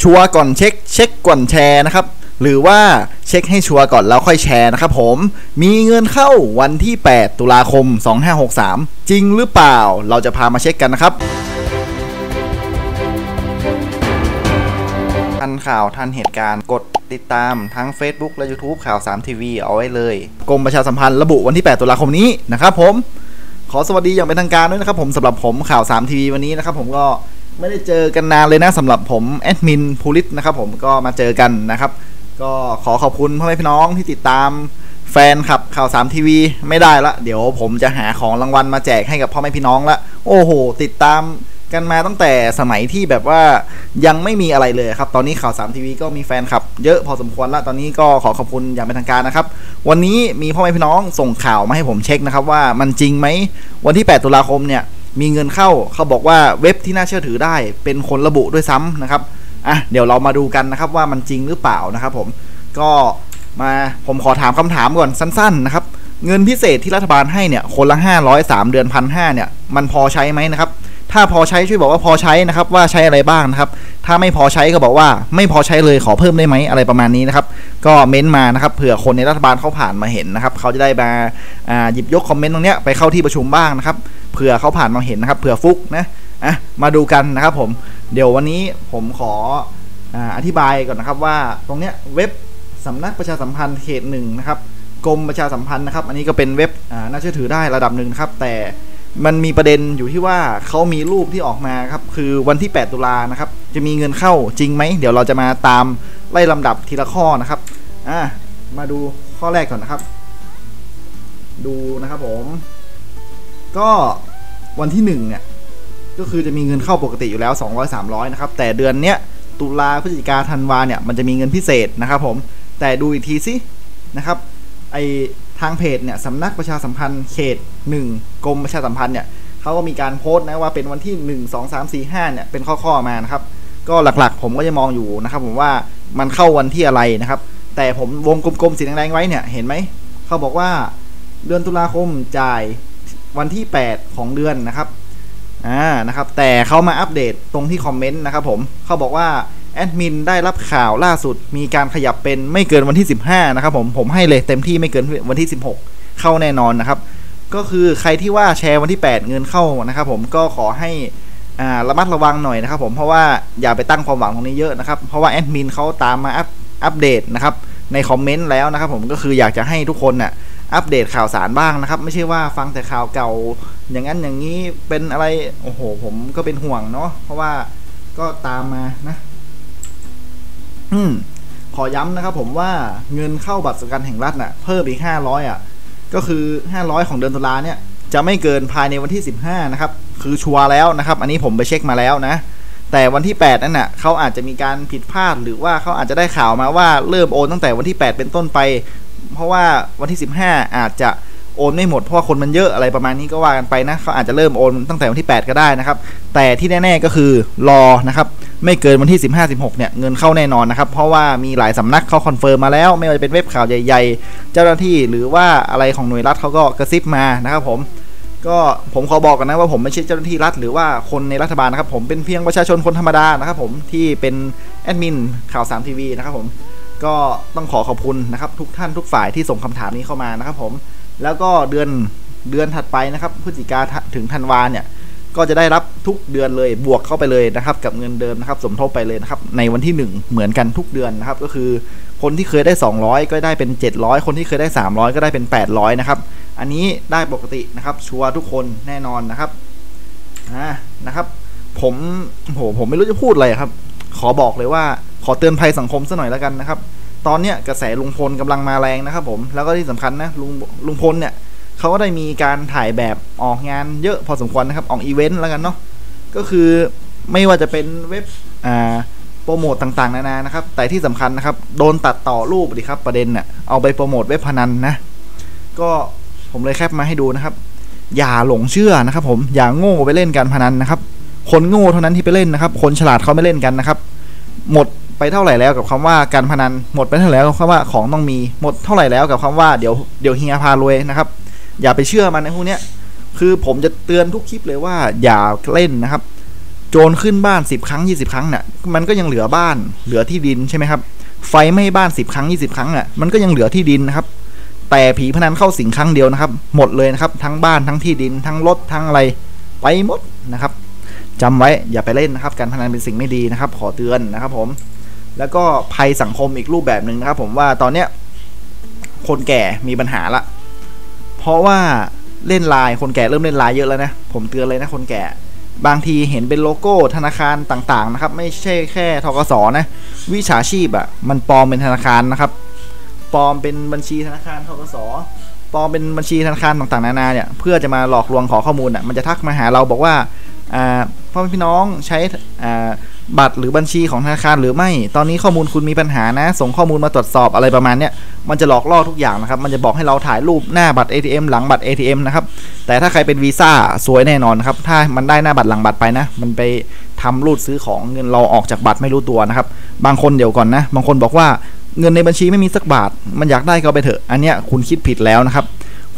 ชัวร์ก่อนเช็ค เช็คก่อนแชร์นะครับ หรือว่าเช็คให้ชัวร์ก่อนแล้วค่อยแชร์นะครับผม มีเงินเข้าวันที่ 8 ตุลาคม 2563 จริงหรือเปล่า เราจะพามาเช็คกันนะครับทันข่าวทันเหตุการณ์กดติดตามทั้ง Facebook และ YouTube ข่าว3ทีวีเอาไว้เลย กรมประชาสัมพันธ์ระบุวันที่ 8 ตุลาคมนี้นะครับผม ขอสวัสดีอย่างเป็นทางการด้วยนะครับผมสำหรับผมข่าว3ทีวีวันนี้นะครับผมก็ ไม่ได้เจอกันนานเลยนะสำหรับผมแอดมินภูริศนะครับผมก็มาเจอกันนะครับ ก็ขอขอบคุณพ่อแม่พี่น้องที่ติดตามแฟนคลับข่าว3ทีวีไม่ได้ละ เดี๋ยวผมจะหาของรางวัลมาแจกให้กับพ่อแม่พี่น้องละ โอ้โห ติดตามกันมาตั้งแต่สมัยที่แบบว่ายังไม่มีอะไรเลยครับ ตอนนี้ข่าว3ทีวีก็มีแฟนคลับ เยอะพอสมควรละตอนนี้ก็ขอขอบคุณอย่างเป็นทางการนะครับ วันนี้มีพ่อแม่พี่น้องส่งข่าวมาให้ผมเช็คนะครับว่ามันจริงไหมวันที่ 8 ตุลาคมเนี่ย มีเงินเข้าเขาบอกว่าเว็บที่น่าเชื่อถือได้เป็นคนระบุด้วยซ้ำนะครับอะเดี๋ยวเรามาดูกันนะครับว่ามันจริงหรือเปล่านะครับผมก็มาผมขอถามคำถามก่อนสั้น ๆ นะครับ เงินพิเศษที่รัฐบาลให้เนี่ยคนละ 500 3 เดือนพันห้าเนี่ยมันพอใช้ไหมนะครับ ถ้าพอใช้ช่วยบอกว่าพอใช้นะครับว่าใช้อะไรบ้างนะครับ ถ้าไม่พอใช้ก็บอกว่าไม่พอใช้เลยขอเพิ่มได้ไหมอะไรประมาณนี้นะครับ ก็เม้นมานะครับเผื่อคนในรัฐบาลเขาผ่านมาเห็นนะครับเขาจะได้มาหยิบยกคอมเมนต์ตรงเนี้ยไปเข้าที่ประชุมบ้างนะครับเผื่อเขาผ่านมาเห็นนะครับเผื่อฟุกนะอะมาดูกันนะครับผมเดี๋ยววันนี้ผมขอออธิบายก่อนนะครับว่าตรงเนี้ยเว็บสำนักประชาสัมพันธ์เขตหนึ่งนะครับกรมประชาสัมพันธ์นะครับ อันนี้ก็เป็นเว็บน่าเชื่อถือได้ระดับหนึ่งนะครับ แต่มันมีประเด็นอยู่ที่ว่าเขามีรูปที่ออกมาครับคือวันที่ 8 ตุลานะครับ จะมีเงินเข้าจริงไหม เดี๋ยวเราจะมาตามไล่ลำดับทีละข้อนะครับ อ่ามาดูข้อแรกก่อนนะครับ ดูนะครับผม ก็วันที่1เนี่ยก็คือจะมีเงินเข้าปกติอยู่แล้ว 200 300 นะครับ แต่เดือนเนี้ยตุลาพฤศจิกาธันวาเนี่ยมันจะมีเงินพิเศษนะครับผม แต่ดูอีกทีสินะครับไอทางเพจเนี่ยสำนักประชาสัมพันธ์เขต 1กรมประชาสัมพันธ์เนี่ยเขาก็มีการโพสต์นะว่าเป็นวันที่ 1 2 3 4 5เนี่ยเป็นข้อๆมานะครับ ก็หลักๆ ผมก็จะมองอยู่นะครับ ผมว่ามันเข้าวันที่อะไรนะครับ แต่ผมวงกลมๆสีแดงๆไว้เนี่ยเห็นไหมเขาบอกว่าเดือนตุลาคมจ่ายวันที่ 8 ของเดือนนะครับอ่านะครับ แต่เขามาอัปเดตตรงที่คอมเมนต์นะครับผมเขาบอกว่าแอดมินได้รับข่าวล่าสุดมีการขยับเป็นไม่เกินวันที่ 15 นะครับผมผมให้เลยเต็มที่ไม่เกินวันที่ 16 เข้าแน่นอนนะครับ ก็คือใครที่ว่าแชร์วันที่ 8 เงินเข้านะครับ ผมก็ขอให้อ่าระมัดระวังหน่อยนะครับ ผมเพราะว่าอย่าไปตั้งความหวังตรงนี้เยอะนะครับเพราะว่าแอดมินเขาตามมาอัป อัปเดตนะครับในคอมเมนต์แล้วนะครับผมก็คืออยากจะให้ทุกคนน่ะอัปเดตข่าวสารบ้างนะครับ ไม่ใช่ว่าฟังแต่ข่าวเก่า อย่างนั้นอย่างนี้เป็นอะไรโอ้โห ผมก็เป็นห่วงเนาะเพราะว่าก็ตามมานะอืมขอย้ำนะครับผมว่าเงินเข้าบัตรสวัสดิการแห่งรัฐน่ะเพิ่มอีกห้าร้อยอะ ก็คือห้าร้อยของเดือนตุลาเนี่ย จะไม่เกินภายในวันที่สิบห้านะครับ คือชัวร์แล้วนะครับ อันนี้ผมไปเช็คมาแล้วนะ แต่วันที่ 8 นั่นน่ะเขาอาจจะมีการผิดพลาดหรือว่าเขาอาจจะได้ข่าวมาว่าเริ่มโอนตั้งแต่วันที่ 8 เป็นต้นไป เพราะว่าวันที่ 15 อาจจะโอนไม่หมดเพราะว่าคนมันเยอะอะไรประมาณนี้ก็ว่ากันไปนะเขาอาจจะเริ่มโอนตั้งแต่วันที่ 8 ก็ได้นะครับ แต่ที่แน่ๆก็คือรอนะครับไม่เกินวันที่ 15-16 เนี่ยเงินเข้าแน่นอนนะครับ เพราะว่ามีหลายสำนักเขา confirm มาแล้ว ไม่ว่าจะเป็นเว็บข่าวใหญ่ ๆ เจ้าหน้าที่หรือว่าอะไรของหน่วยรัฐเขาก็กระซิบมานะครับผม ก็ผมขอบอกกันนะว่าผมไม่ใช่เจ้าหน้าที่รัฐหรือว่าคนในรัฐบาลนะครับ ผมเป็นเพียงประชาชนคนธรรมดานะครับผมที่เป็นแอดมินข่าว3ทีวีนะครับผมก็ต้องขอขอบคุณนะครับ ทุกท่านทุกฝ่ายที่ส่งคำถามนี้เข้ามานะครับ ผมแล้วก็เดือนเดือนถัดไปนะครับพฤศจิกาถึงธันวาเนี่ยก็จะได้รับทุกเดือนเลยบวกเข้าไปเลยนะครับ กับเงินเดิมนะครับ สมทบไปเลยนะครับ ในวันที่ 1 เหมือนกันทุกเดือนนะครับ ก็คือคนที่เคยได้ 200 ก็ได้เป็น 700 คนที่เคยได้ 300 ก็ได้เป็น 800 นะครับ อันนี้ได้ปกตินะครับ ชัวร์ทุกคนแน่นอนนะครับอ่านะครับ ผมโหผมไม่รู้จะพูดอะไรครับ ขอบอกเลยว่าขอเตือนภัยสังคมซะหน่อยแล้วกันนะครับ ตอนเนี้ยกระแสลุงพลกำลังมาแรงนะครับ ผมแล้วก็ที่สำคัญนะลุงลุงพลเนี่ยเขาก็ได้มีการถ่ายแบบออกงานเยอะพอสมควรนะครับออกอีเวนต์แล้วกันเนาะก็คือไม่ว่าจะเป็นเว็บอ่าโปรโมตต่างๆนานานะครับ แต่ที่สำคัญนะครับ โดนตัดต่อรูปดิครับประเด็นเนี่ยเอาไปโปรโมทเว็บพนันนะ ก็ ผมเลยแคปมาให้ดูนะครับ อย่าหลงเชื่อนะครับ ผมอย่าโง่ไปเล่นการพนันนะครับ คนโง่เท่านั้นที่ไปเล่นนะครับ คนฉลาดเขาไม่เล่นกันนะครับ หมดไปเท่าไหร่แล้วกับคำว่าการพนันหมดไปเท่าไหร่แล้วกับคำว่าของต้องมีหมดเท่าไหร่แล้วกับคำว่าเดี๋ยวเดี๋ยวเฮียพารวยนะครับ อย่าไปเชื่อมันในพวกเนี้ยคือผมจะเตือนทุกคลิปเลยว่าอย่าเล่นนะครับ โจรขึ้นบ้าน 10 ครั้ง 20 ครั้งเนี่ยมันก็ยังเหลือบ้านเหลือที่ดินใช่ไหมครับ ไฟไหม้บ้าน 10 ครั้ง 20 ครั้งอะมันก็ยังเหลือที่ดินนะครับ แต่ผีพนันเข้าสิงครั้งเดียวนะครับ หมดเลยนะครับ ทั้งบ้านทั้งที่ดินทั้งรถทั้งอะไรไปหมดนะครับจำไว้อย่าไปเล่นนะครับ การพนันเป็นสิ่งไม่ดีนะครับ ขอเตือนนะครับ ผม แล้วก็ภัยสังคมอีกรูปแบบหนึ่งนะครับ ผมว่าตอนเนี้ยคนแก่มีปัญหาละเพราะว่าเล่นไลน์คนแก่เริ่มเล่นไลน์เยอะแล้วนะผมเตือนเลยนะคนแก่บางทีเห็นเป็นโลโก้ธนาคารต่างๆนะครับ ไม่ใช่แค่ทกสนะ วิชาชีพอะ่ะมันปลอมเป็นธนาคารนะครับ ปลอมเป็นบัญชีธนาคารทกสปลอมเป็นบัญชีธนาคารต่างๆนานาเนี่ยเพื่อจะมาหลอกลวงขอข้อมูลอะมันจะทักมาหาเราบอกว่าอ่าพ่อพี่น้องใช้อ่าบัตรหรือบัญชีของธนาคารหรือไม่ ตอนนี้ข้อมูลคุณมีปัญหานะ ส่งข้อมูลมาตรวจสอบอะไรประมาณเนี้ยมันจะหลอกล่อทุกอย่างนะครับ มันจะบอกให้เราถ่ายรูปหน้าบัตร ATM หลังบัตร ATM นะครับ แต่ถ้าใครเป็นวีซ่าสวยแน่นอนครับ ถ้ามันได้หน้าบัตรหลังบัตรไปนะ มันไปทำรูดซื้อของเงินเราออกจากบัตรไม่รู้ตัวนะครับ บางคนเดี๋ยวก่อนนะ บางคนบอกว่า เงินในบัญชีไม่มีสักบาท มันอยากได้ก็เอาไปเถอะ อันเนี้ยคุณคิดผิดแล้วนะครับ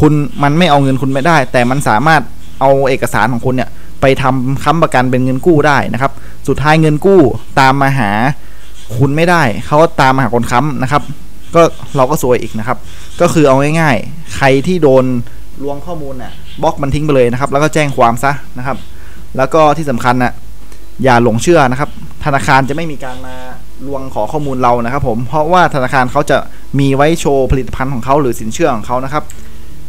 คุณมันไม่เอาเงินคุณไม่ได้ แต่มันสามารถเอาเอกสารของคุณเนี่ยไปทำค้ำประกันเป็นเงินกู้ได้นะครับ สุดท้ายเงินกู้ตามมาหาคุณไม่ได้ เขาตามมาหาคนค้ำนะครับ ก็เราก็ซวยอีกนะครับ ก็คือเอาง่ายๆ ใครที่โดนลวงข้อมูลน่ะบล็อกมันทิ้งไปเลยนะครับ แล้วก็แจ้งความซะนะครับ แล้วก็ที่สำคัญน่ะอย่าหลงเชื่อนะครับ ธนาคารจะไม่มีการมา ลวงขอข้อมูลเรานะครับผมเพราะว่าธนาคารเขาจะมีไว้โชว์ผลิตภัณฑ์ของเขาหรือสินเชื่อของเขานะครับ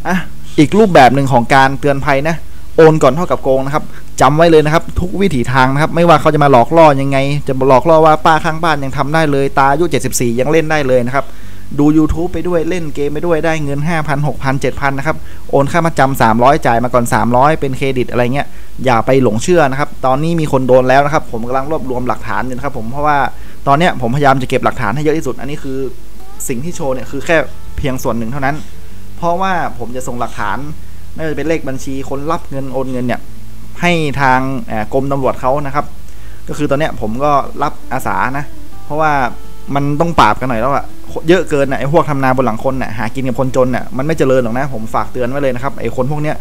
อะอีกรูปแบบหนึ่งของการเตือนภัยนะโอนก่อนเท่ากับโกงนะครับจำไว้เลยนะครับ ทุกวิถีทางนะครับ ไม่ว่าเขาจะมาหลอกล่อยังไง จะหลอกล่อว่าป้าข้างบ้านยังทำได้เลย ตาอายุ74 ยังเล่นได้เลยนะครับ ดู YouTube ไปด้วยเล่นเกมไปด้วยได้เงิน 5,000 6,000 7,000นะครับ โอนค่ามาจำ300 จ่ายมาก่อน 300 เป็นเครดิตอะไรเงี้ยอย่าไปหลงเชื่อนะครับ ตอนนี้มีคนโดนแล้วนะครับ ผมกำลังรวบรวมหลักฐานอยู่นะครับผมเพราะว่า ตอนเนี้ยผมพยายามจะเก็บหลักฐานให้เยอะที่สุด อันนี้คือสิ่งที่โชว์เนี่ยคือแค่เพียงส่วนหนึ่งเท่านั้น เพราะว่าผมจะส่งหลักฐานไม่ว่าจะเป็นเลขบัญชีคนรับเงินโอนเงินเนี่ยให้ทางกรมตำรวจเขานะครับ ก็คือตอนเนี้ยผมก็รับอาสานะ เพราะว่ามันต้องปราบกันหน่อยแล้วอะเยอะเกินอะไอ้พวกทำนาบนหลังคนน่ะหากินกับคนจนน่ะมันไม่เจริญหรอกนะ ผมฝากเตือนไว้เลยนะครับไอ้คนพวกเนี้ย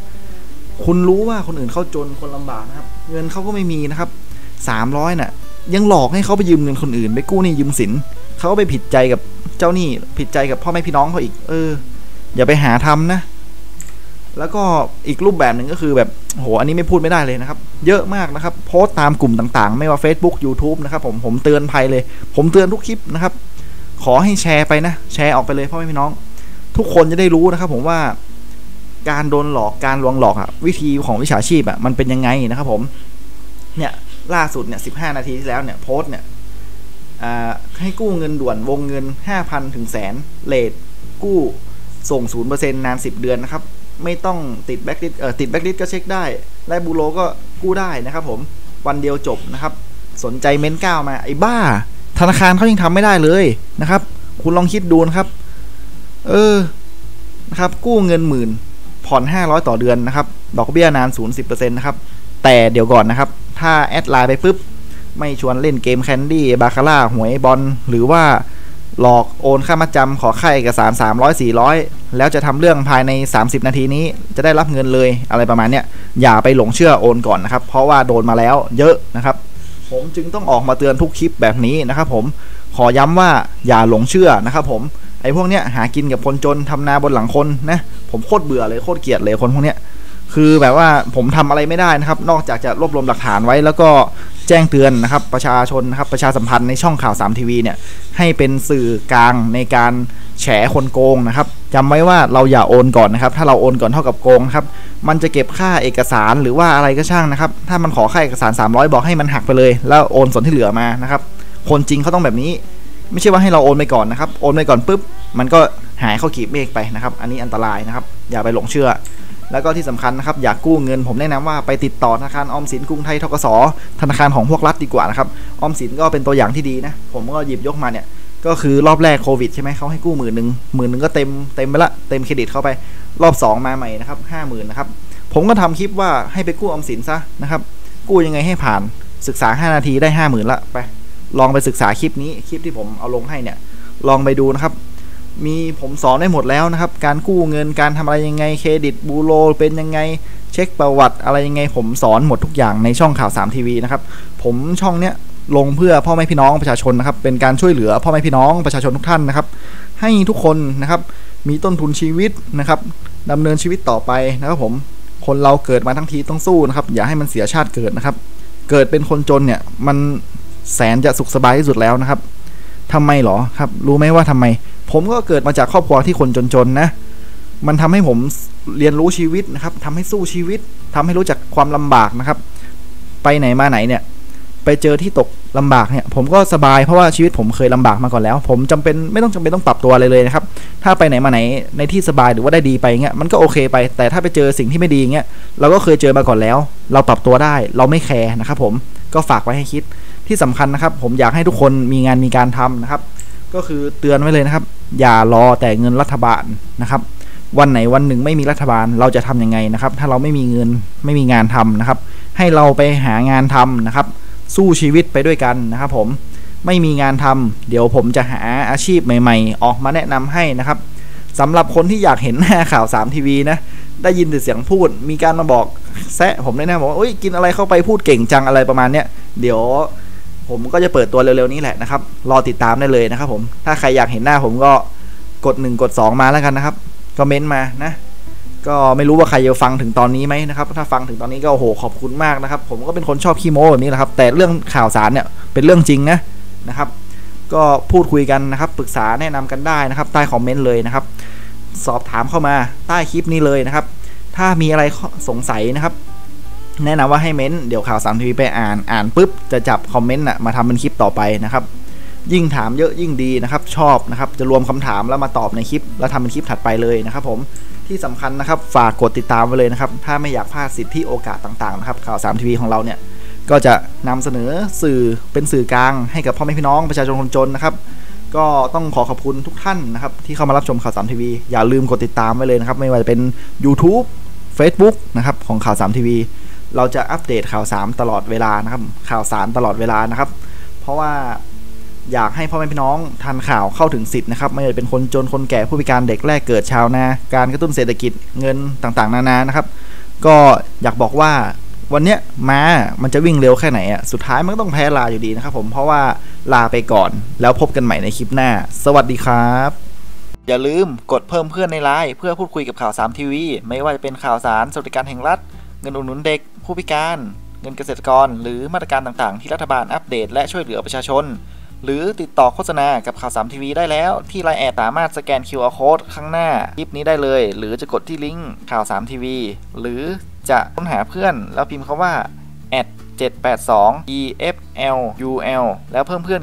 คุณรู้ว่าคนอื่นเขาจนคนลำบากนะครับ เงินเขาก็ไม่มีนะครับสามร้อยน่ะ ยังหลอกให้เขาไปยืมเงินคนอื่น ไปกู้หนี่ยืมสินเขาก็ไปผิดใจกับเจ้าหนี้ผิดใจกับพ่อแม่พี่น้องเขาอีก เออ อย่าไปหาทำนะ แล้วก็อีกรูปแบบหนึ่งก็คือแบบโหอันนี้ไม่พูดไม่ได้เลยนะครับ เยอะมากนะครับโพสต์ตามกลุ่มต่างๆ ไม่ว่า Facebook YouTube นะครับผมผมเตือนภัยเลย ผมเตือนทุกคลิปนะครับ ขอให้แชร์ไปนะ แชร์ออกไปเลยพ่อแม่พี่น้อง ทุกคนจะได้รู้นะครับ ผมว่าการโดนหลอกการลวงหลอกอะวิธีของวิชาชีพอะมันเป็นยังไงนะครับ ผม เนี่ย ล่าสุดเนี่ยสิบห้านาทีที่แล้วเนี่ยโพสต์เนี่ยให้กู้เงินด่วนวงเงินห้าพันถึงแสน rate กู้ส่งศูนย์เปอร์เซนต์นานสิบเดือนนะครับ ไม่ต้องติดแบ็กลิสเอ่อติดแบ็กลิสก็เช็คได้ติด bureau ก็กู้ได้นะครับผมวันเดียวจบนะครับ สนใจเม้นเข้ามา ไอ้บ้า ธนาคารเขายังทำไม่ได้เลยนะครับ คุณลองคิดดูนะครับ เออนะครับ กู้เงินหมื่นผ่อน 500 ต่อเดือนนะครับ ดอกเบี้ยนาน 0-10%นะครับ แต่เดี๋ยวก่อนนะครับ ถ้าแอดไลน์ไปปุ๊บ ไม่ชวนเล่นเกมแคนดี้บาคาร่าหวยบอลหรือว่าหลอกโอนค่ามาจำขอค่าเอกสาร 300 400 แล้วจะทำเรื่องภายใน 30 นาทีนี้จะได้รับเงินเลยอะไรประมาณเนี้ยอย่าไปหลงเชื่อโอนก่อนนะครับ เพราะว่าโดนมาแล้วเยอะนะครับ ผมจึงต้องออกมาเตือนทุกคลิปแบบนี้นะครับผมขอย้ำว่าอย่าหลงเชื่อนะครับผมไอ้พวกเนี้ยหากินกับคนจนทำนาบนหลังคนนะผมโคตรเบื่อเลยโคตรเกลียดเลยคนพวกเนี้ย คือแบบว่าผมทำอะไรไม่ได้นะครับ นอกจากจะรวบรวมหลักฐานไว้ แล้วก็แจ้งเตือนนะครับ ประชาชนนะครับประชาสัมพันธ์ในช่องข่าว3ทีวีเนี่ยให้เป็นสื่อกลางในการแฉคนโกงนะครับจำไว้ว่าเราอย่าโอนก่อนนะครับ ถ้าเราโอนก่อนเท่ากับโกงครับมันจะเก็บค่าเอกสารหรือว่าอะไรก็ช่างนะครับ ถ้ามันขอค่าเอกสาร 300 บอกให้มันหักไปเลย แล้วโอนส่วนที่เหลือมานะครับ คนจริงเขาต้องแบบนี้ ไม่ใช่ว่าให้เราโอนไปก่อนนะครับ โอนไปก่อนปุ๊บ มันก็หายเข้าขีบเมฆไปนะครับ อันนี้อันตรายนะครับ อย่าไปหลงเชื่อ แล้วก็ที่สำคัญนะครับอยากกู้เงินผมแนะนำว่าไปติดต่อธนาคารออมสินกรุงไทยทกสธนาคารของพวกรัฐดีกว่านะครับออมสินก็เป็นตัวอย่างที่ดีนะผมก็หยิบยกมาเนี่ยก็คือรอบแรกโควิดใช่ไหมเขาให้กู้หมื่นหนึ่งหมื่นหนึ่งก็เต็มเต็มไปละเต็มเครดิตเข้าไปรอบ 2 มาใหม่นะครับห้าหมื่นนะครับผมก็ทำคลิปว่าให้ไปกู้ออมสินซะนะครับกู้ยังไงให้ผ่านศึกษา 5 นาทีได้ 5 0,000 ละไป ลองไปศึกษาคลิปนี้คลิปที่ผมเอาลงให้เนี่ย ลองไปดูนะครับ มีผมสอนได้หมดแล้วนะครับ การกู้เงินการทำอะไรยังไงเครดิตบูโรเป็นยังไงเช็คประวัติอะไรยังไง ผมสอนหมดทุกอย่างในช่องข่าว3ทีวีนะครับผมช่องเนี้ยลงเพื่อพ่อแม่พี่น้องประชาชนนะครับ เป็นการช่วยเหลือพ่อแม่พี่น้องประชาชนทุกท่านนะครับ ให้ทุกคนนะครับมีต้นทุนชีวิตนะครับดำเนินชีวิตต่อไปนะครับผมคนเราเกิดมาทั้งทีต้องสู้นะครับ อย่าให้มันเสียชาติเกิดนะครับ เกิดเป็นคนจนเนี่ยมันแสนจะสุขสบายที่สุดแล้วนะครับ ทำไมหรอครับ รู้ไหมว่าทำไม ผมก็เกิดมาจากครอบครัวที่คนจนๆนะ มันทำให้ผมเรียนรู้ชีวิตนะครับทำให้สู้ชีวิตทำให้รู้จักความลำบากนะครับ ไปไหนมาไหนเนี่ย ไปเจอที่ตกลำบากเนี่ย ผมก็สบายเพราะว่าชีวิตผมเคยลำบากมาก่อนแล้ว ผมจำเป็นไม่ต้องจำเป็นต้องปรับตัวอะไรเลยนะครับ ถ้าไปไหนมาไหนในที่สบายหรือว่าได้ดีไปเงี้ยมันก็โอเคไป แต่ถ้าไปเจอสิ่งที่ไม่ดีเงี้ยเราก็เคยเจอมาก่อนแล้ว เราปรับตัวได้ เราไม่แคร์นะครับผม ก็ฝากไว้ให้คิดที่สำคัญนะครับ ผมอยากให้ทุกคนมีงานมีการทำนะครับ ก็คือเตือนไว้เลยนะครับ อย่ารอแต่เงินรัฐบาลนะครับ วันไหนวันหนึ่งไม่มีรัฐบาลเราจะทํำยังไงนะครับ ถ้าเราไม่มีเงินไม่มีงานทำนะครับ ให้เราไปหางานทำนะครับ สู้ชีวิตไปด้วยกันนะครับ ผมไม่มีงานทำเดี๋ยวผมจะหาอาชีพใหม่ ๆ ออกมาแนะนำให้นะครับสำหรับคนที่อยากเห็นหน้าข่าว3ทีวีนะ ได้ยินแต่เสียงพูด มีการมาบอกแซะผมแน่ๆบอกว่าอุ้ยกินอะไรเข้าไปพูดเก่งจังอะไรประมาณเนี้ยเดี๋ยวผมก็จะเปิดตัวเร็วๆนี้แหละนะครับ รอติดตามได้เลยนะครับ ผม ถ้าใครอยากเห็นหน้าผมก็กด 1 กด 2 มาแล้วกันนะครับ ก็เม้นมานะ ก็ไม่รู้ว่าใครจะฟังถึงตอนนี้ไหมนะครับ ถ้าฟังถึงตอนนี้ก็โอ้โหขอบคุณมากนะครับ ผมก็เป็นคนชอบขี้โม้แบบนี้แหละครับ แต่เรื่องข่าวสารเนี่ยเป็นเรื่องจริงนะนะครับ ก็พูดคุยกันนะครับ ปรึกษาแนะนำกันได้นะครับ ใต้คอมเมนต์เลยนะครับ สอบถามเข้ามาใต้คลิปนี้เลยนะครับ ถ้ามีอะไรสงสัยนะครับ แนะนำว่าให้เม้น เดี๋ยวข่าวสามทีวีไปอ่านอ่านปุ๊บ จะจับคอมเมนต์มาทำเป็นคลิปต่อไปนะครับยิ่งถามเยอะยิ่งดีนะครับ ชอบนะครับ จะรวมคำถามแล้วมาตอบในคลิป แล้วทำเป็นคลิปถัดไปเลยนะครับผมที่สำคัญนะครับ ฝากกดติดตามไว้เลยนะครับ ถ้าไม่อยากพลาดสิทธิโอกาสต่างๆนะครับ ข่าว3ทีวีของเราเนี่ย ก็จะนำเสนอสื่อเป็นสื่อกลางให้กับพ่อแม่พี่น้องประชาชนคนจนนะครับ ก็ต้องขอขอบคุณทุกท่านนะครับ ที่เข้ามารับชมข่าว3ทีวีอย่าลืมกดติดตามไว้เลยนะครับ ไม่ว่าจะเป็น YouTube Facebook นะครับของข่าว3ทีวีเราจะอัปเดตข่าวสารตลอดเวลานะครับ ข่าวสารตลอดเวลานะครับ เพราะว่าอยากให้พ่อแม่พี่น้องทันข่าวเข้าถึงสิทธิ์นะครับ ไม่ว่าจะเป็นคนจนคนแก่ผู้พิการเด็กแรกเกิดชาวนาการกระตุ้นเศรษฐกิจเงินต่างๆ นานานะครับ ก็อยากบอกว่า วันเนี้ยม้ามันจะวิ่งเร็วแค่ไหนอะสุดท้ายมันก็ต้องแพ้ลาอยู่ดีนะครับผมเพราะว่าลาไปก่อนแล้วพบกันใหม่ในคลิปหน้า สวัสดีครับ อย่าลืมกดเพิ่มเพื่อนในไลน์เพื่อพูดคุยกับข่าว3ทีวีไม่ว่าจะเป็นข่าวสารสวัสดิการแห่งรัฐ เงินอุดหนุนเด็ก ผู้พิการ เงินเกษตรกร หรือมาตรการต่างๆ ที่รัฐบาลอัปเดต และช่วยเหลือประชาชน หรือติดต่อโฆษณากับข่าว3ทีวีได้แล้ว ที่ไลน์แอดสามารถสแกน QR Code ข้างหน้าคลิปนี้ได้เลย หรือจะกดที่ลิงก์ข่าว3ทีวีหรือ จะค้นหาเพื่อนแล้วพิมพ์คาว่า782 eflul แล้วเพิ่มเพื่อน